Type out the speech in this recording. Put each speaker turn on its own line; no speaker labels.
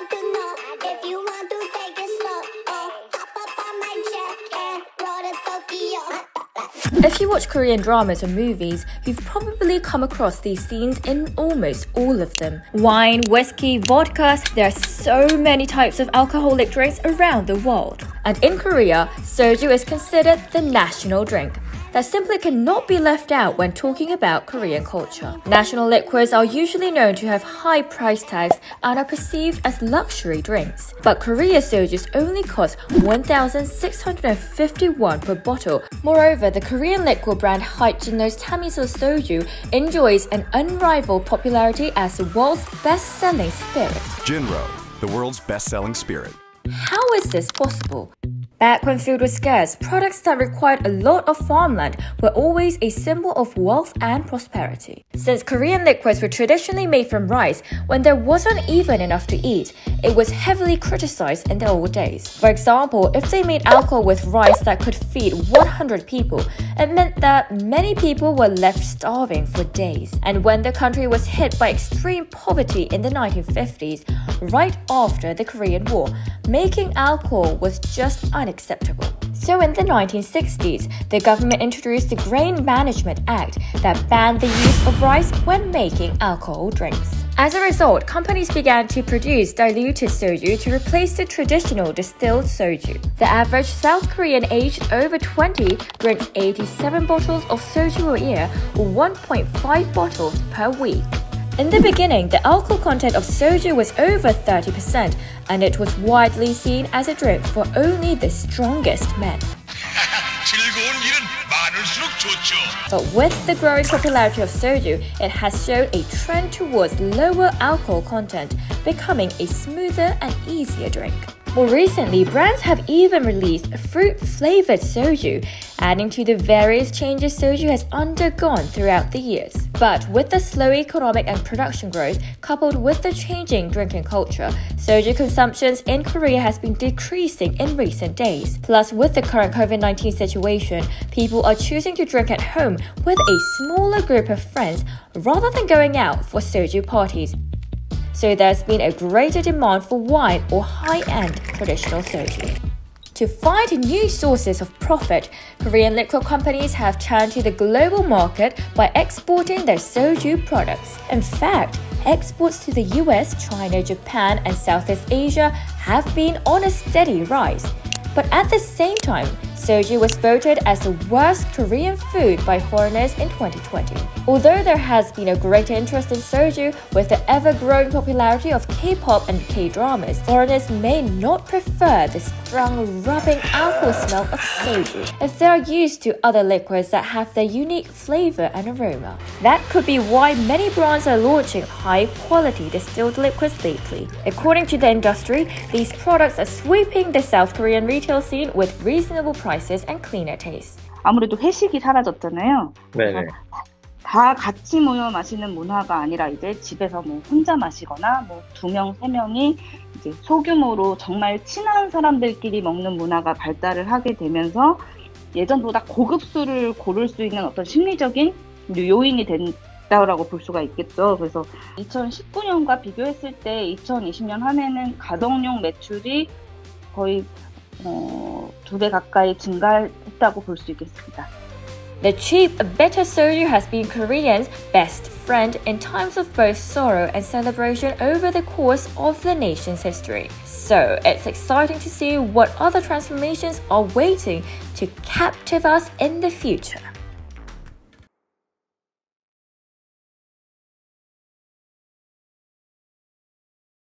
if you oh.
If you watch Korean dramas or movies, you've probably come across these scenes in almost all of them. Wine, whiskey, vodka, there are so many types of alcoholic drinks around the world. And in Korea, soju is considered the national drink that simply cannot be left out when talking about Korean culture. National liquors are usually known to have high price tags and are perceived as luxury drinks. But Korea sojus only cost 1,651 per bottle. Moreover, the Korean liquor brand Haichinno's Chamisul Soju enjoys an unrivaled popularity as the world's best-selling spirit.
Jinro, the world's best-selling spirit.
How is this possible? Back when food was scarce, products that required a lot of farmland were always a symbol of wealth and prosperity. Since Korean liquids were traditionally made from rice, when there wasn't even enough to eat, it was heavily criticized in the old days. For example, if they made alcohol with rice that could feed 100 people, it meant that many people were left starving for days. And when the country was hit by extreme poverty in the 1950s, right after the Korean War, making alcohol was just unacceptable. So in the 1960s, the government introduced the Grain Management Act that banned the use of rice when making alcohol drinks. As a result, companies began to produce diluted soju to replace the traditional distilled soju. The average South Korean aged over 20 drinks 87 bottles of soju a year or 1.5 bottles per week. In the beginning, the alcohol content of soju was over 30%, and it was widely seen as a drink for only the strongest men. But with the growing popularity of soju, it has shown a trend towards lower alcohol content, becoming a smoother and easier drink. More recently, brands have even released fruit flavored soju, adding to the various changes soju has undergone throughout the years. But with the slow economic and production growth, coupled with the changing drinking culture, soju consumptions in Korea has been decreasing in recent days. Plus, with the current COVID 19 situation, people are choosing to drink at home with a smaller group of friends rather than going out for soju parties so there's been a greater demand for wine or high-end traditional soju. To find new sources of profit, Korean liquor companies have turned to the global market by exporting their soju products. In fact, exports to the US, China, Japan, and Southeast Asia have been on a steady rise. But at the same time, soju was voted as the worst Korean food by foreigners in 2020. Although there has been a greater interest in soju with the ever-growing popularity of K-pop and K-dramas, foreigners may not prefer the strong rubbing alcohol smell of soju if they are used to other liquids that have their unique flavor and aroma. That could be why many brands are launching high-quality distilled liquids lately. According to the industry, these products are sweeping the South Korean retail scene with reasonable prices and cleaner taste.
아무래도 회식이 사라졌잖아요.
네네.
다 같이 모여 마시는 문화가 아니라 이제 집에서 뭐 혼자 마시거나 뭐 두 명, 세 명이 이제 소규모로 정말 친한 사람들끼리 먹는 문화가 발달을 하게 되면서 예전보다 고급 술을 고를 수 있는 어떤 심리적인 요인이 된다라고 볼 수가 있겠죠. 그래서 2019년과 비교했을 때 2020년 한 해는 가정용 매출이 거의 어, 두 배 가까이 증가했다고 볼 수 있겠습니다.
The cheap, bitter soju has been Koreans' best friend in times of both sorrow and celebration over the course of the nation's history. So it's exciting to see what other transformations are waiting to captive us in the future.